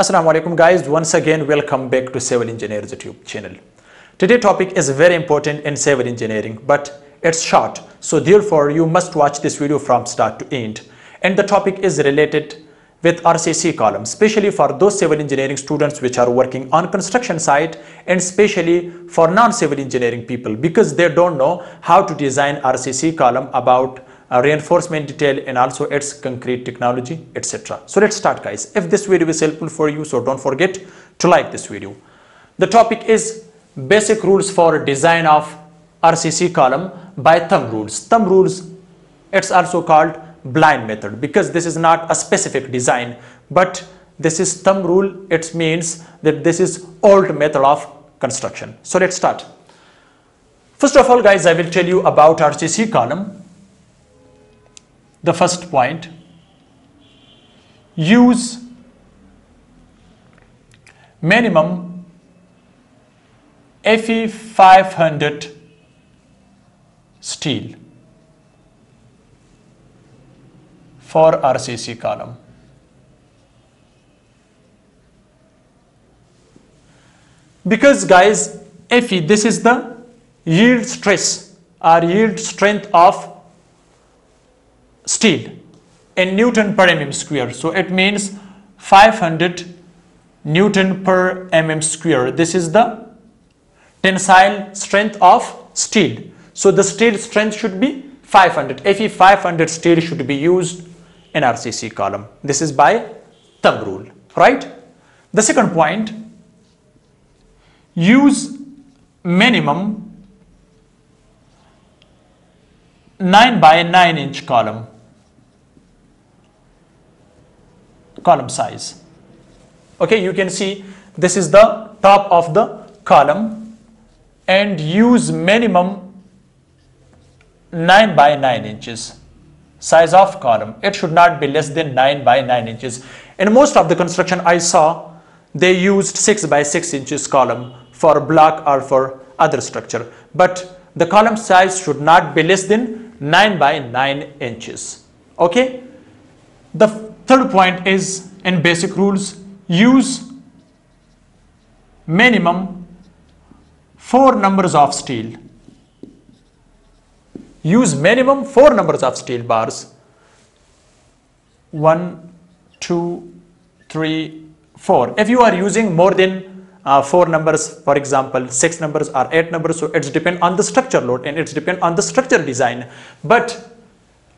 Assalamu alaikum guys. Once again welcome back to civil engineers youtube channel. Today topic is very important in civil engineering but it's short. So therefore you must watch this video from start to end. And the topic is related with RCC column, especially for those civil engineering students which are working on construction site and especially for non-civil engineering people because they don't know how to design RCC column about reinforcement detail and also its concrete technology etc. So let's start guys. If this video is helpful for you so don't forget to like this video. The topic is basic rules for design of RCC column by thumb rules. Thumb rules it's also called blind method because this is not a specific design but this is thumb rule it means that this is old method of construction so let's start first of all guys i will tell you about rcc column the first point use minimum fe 500 steel for RCC column. Because guys, Fe, this is the yield stress or yield strength of steel in Newton per mm square. So it means 500 Newton per mm square. This is the tensile strength of steel. So the steel strength should be 500. Fe 500 steel should be used in RCC column. This is by thumb rule, right? The second point, use minimum 9 by 9 inch column, column size. Okay, you can see this is the top of the column and use minimum 9 by 9 inches. Size of column. It should not be less than 9 by 9 inches. In most of the construction i saw they used 6 by 6 inches column for block or for other structure. But the column size should not be less than 9 by 9 inches okay the third point is in basic rules use minimum four numbers of steel use minimum four numbers of steel bars. One, two, three, four. If you are using more than uh, four numbers, for example, six numbers or eight numbers, so it's depend on the structure load and it's depend on the structure design. But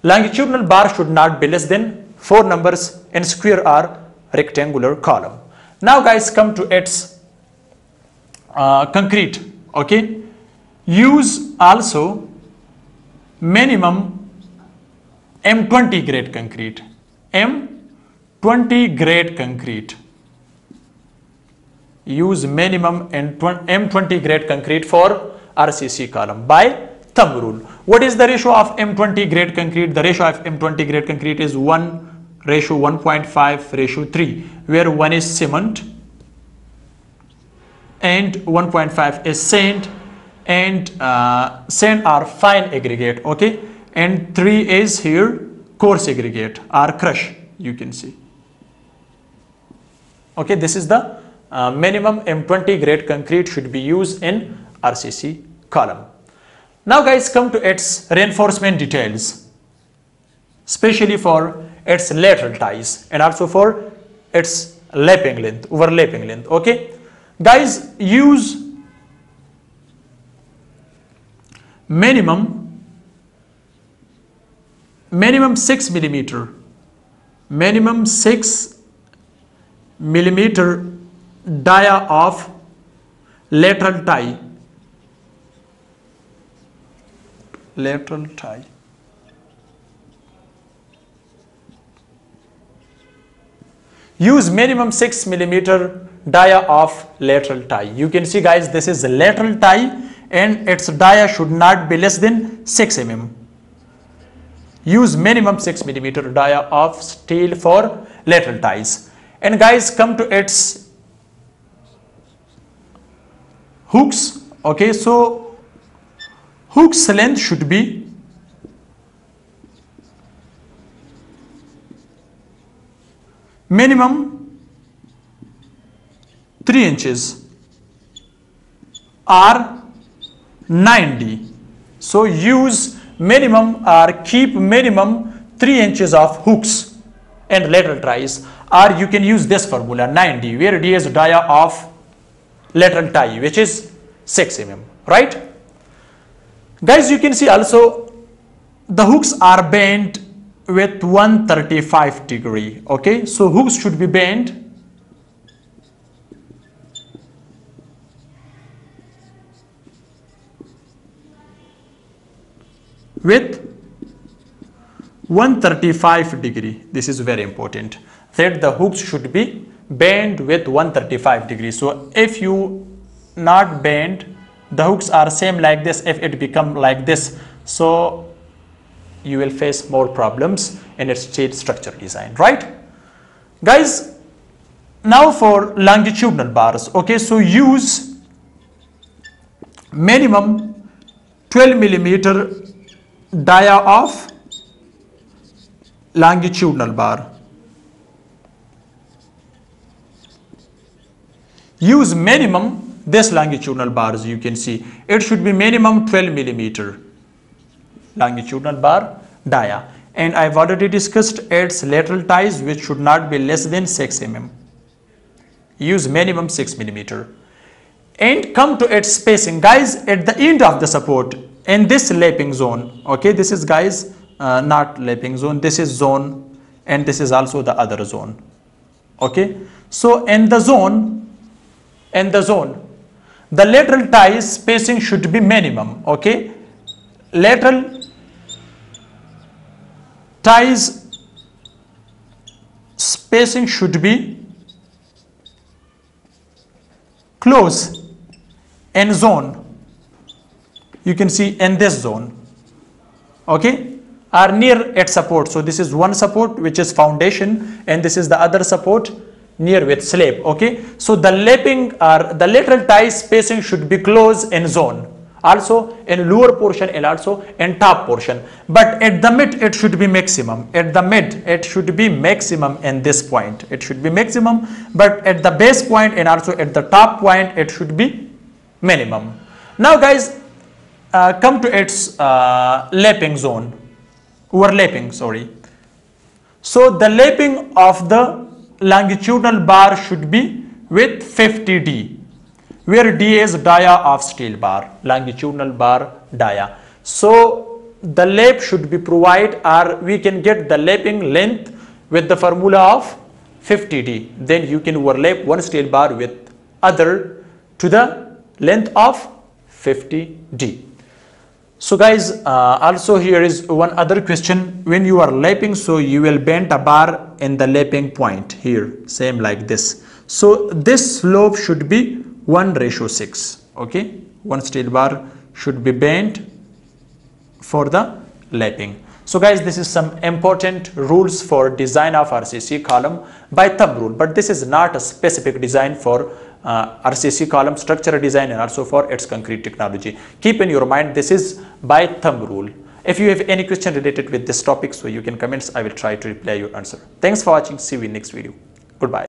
longitudinal bar should not be less than four numbers in square or rectangular column. Now guys come to its uh, concrete, okay. Use also minimum M20 grade concrete. M20 grade concrete. Use minimum M20 grade concrete for RCC column by thumb rule. What is the ratio of M20 grade concrete? The ratio of M20 grade concrete is 1 ratio 1.5 ratio 3 where 1 is cement and 1.5 is sand and uh, sand are fine aggregate okay and 3 is here coarse aggregate or crush you can see okay this is the uh, minimum M20 grade concrete should be used in RCC column. Now guys come to its reinforcement details especially for its lateral ties and also for its lapping length overlapping length okay? Guys use minimum minimum 6 millimeter minimum 6 millimeter dia of lateral tie lateral tie use minimum 6 millimeter dia of lateral tie you can see guys this is the lateral tie and its dia should not be less than 6 mm. Use minimum 6 millimeter dia of steel for lateral ties. And guys come to its hooks. Okay, so hook's length should be minimum 3 inches or 9d so use minimum or keep minimum 3 inches of hooks and lateral ties or you can use this formula 9d where d is dia of lateral tie which is 6 mm right? Guys you can see also the hooks are bent with 135 degree okay? So hooks should be bent with 135 degree. This is very important that the hooks should be bent with 135 degrees. So if you not bend the hooks are same like this. If it become like this so you will face more problems in its state structure design right? Guys now for longitudinal bars. Okay so use minimum 12 millimeter dia of longitudinal bar use minimum this longitudinal bars you can see. It should be minimum 12 millimeter longitudinal bar dia. And I've already discussed its lateral ties which should not be less than 6 mm. Use minimum 6 millimeter. And come to its spacing. Guys at the end of the support in this lapping zone okay this is guys uh, not lapping zone this is zone and this is also the other zone okay? So in the zone in the zone. The lateral ties spacing should be minimum okay? Lateral ties spacing should be close in zone. You can see in this zone okay? Are near at support. So this is one support which is foundation and this is the other support near with slab okay? So the lapping or the lateral tie spacing should be close in zone. Also in lower portion and also in top portion. But at the mid it should be maximum. At the mid it should be maximum in this point. It should be maximum. But at the base point and also at the top point it should be minimum. Now guys uh, come to its uh, lapping zone. Overlapping sorry. So the lapping of the longitudinal bar should be with 50d where d is dia of steel bar longitudinal bar dia. So the lap should be provided or we can get the lapping length with the formula of 50d then you can overlap one steel bar with other to the length of 50d so guys uh, also here is one other question. When you are lapping so you will bend a bar in the lapping point here same like this. So this slope should be 1 ratio 6 okay? One steel bar should be bent for the lapping so guys this is some important rules for design of RCC column by thumb rule but this is not a specific design for uh, RCC column structure design and also for its concrete technology. Keep in your mind this is by thumb rule. If you have any question related with this topic so you can comments I will try to reply your answer. Thanks for watching see you in next video. Goodbye.